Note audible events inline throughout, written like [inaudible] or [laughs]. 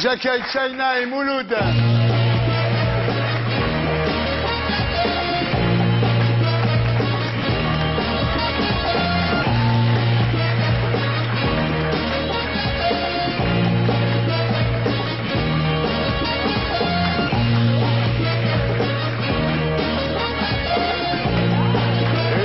J'accueille China et Mouloud.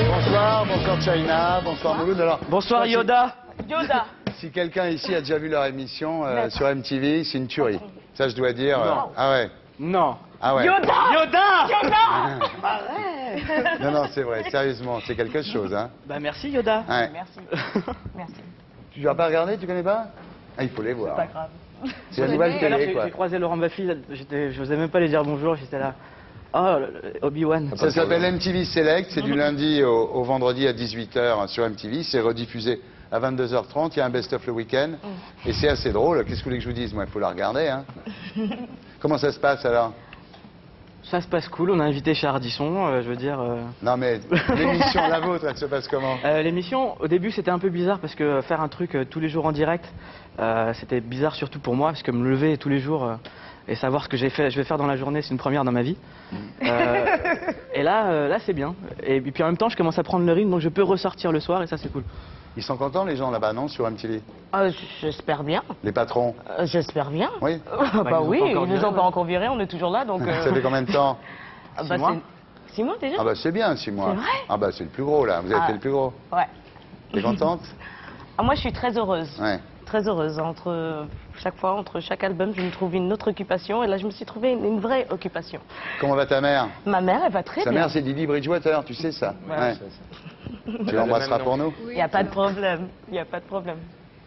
Bonsoir, bonsoir China, bonsoir Mouloud. Alors, Bonsoir Yoda. Yoda. Si quelqu'un ici a déjà vu leur émission euh, sur MTV, c'est une tuerie. Ça, je dois dire. euh, ah ouais. Non. Ah ouais. Yoda. Yoda [laughs] Non, non, c'est vrai. Sérieusement, c'est quelque chose, hein. Bah merci Yoda. Ouais. Merci. Merci. [laughs] Tu l'as pas regardé, tu connais pas? Ah, il faut les voir. Pas grave. C'est la nouvelle Tout à l'heure, télé, j'ai quoi. j'ai croisé Laurent Baffy, j'étais- je n'osais même pas lui dire bonjour, j'étais là. Oh, le- le- Obi-Wan. Ça s'appelle MTV Select, c'est du lundi au, au vendredi à 18h sur MTV, c'est rediffusé à 22h30, il y a un best-of le week-end, et c'est assez drôle, qu'est-ce que vous voulez que je vous dise Moi, il faut la regarder, hein. [laughs] Comment ça se passe alors? Ça se passe cool, on a invité chez Ardisson, euh, je veux dire. euh, Non mais, l'émission, la vôtre, elle se passe comment? Euh, L'émission, au début, c'était un peu bizarre parce que faire un truc euh, tous les jours en direct, euh, c'était bizarre surtout pour moi parce que me lever tous les jours euh, et savoir ce que j'ai fait, je vais faire dans la journée, c'est une première dans ma vie. Euh, [laughs] et là, euh, là, c'est bien. Et puis en même temps, je commence à prendre le rythme, donc je peux ressortir le soir et ça, c'est cool. Ils sont contents les gens là-bas, non, sur MTV Euh, J'espère bien. Les patrons? Euh, J'espère bien. Oui [laughs] bah, ils nous ont oui, ils encore nous ont pas ouais. encore virés, on est toujours là, donc. euh, Ça fait combien de temps? [laughs] Ah, Six bah, mois Six mois déjà Ah bah c'est bien, six mois. C'est vrai? Ah bah c'est le plus gros là, vous avez Ah. fait le plus gros. Ouais. T'es contente? [laughs] Ah, moi, je suis très heureuse. Ouais. Très heureuse. Entre euh, chaque fois, entre chaque album, je me trouve une autre occupation, et là, je me suis trouvé une, une vraie occupation. Comment va ta mère? Ma mère, elle va très Sa bien. mère c'est Lily Bridgewater, tu sais ça? Ouais. Tu l'embrasseras pour nous? Il n'y a pas de problème. Il n'y a pas de problème.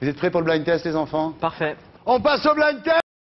Vous êtes prêts pour le blind test les enfants? Parfait. On passe au blind test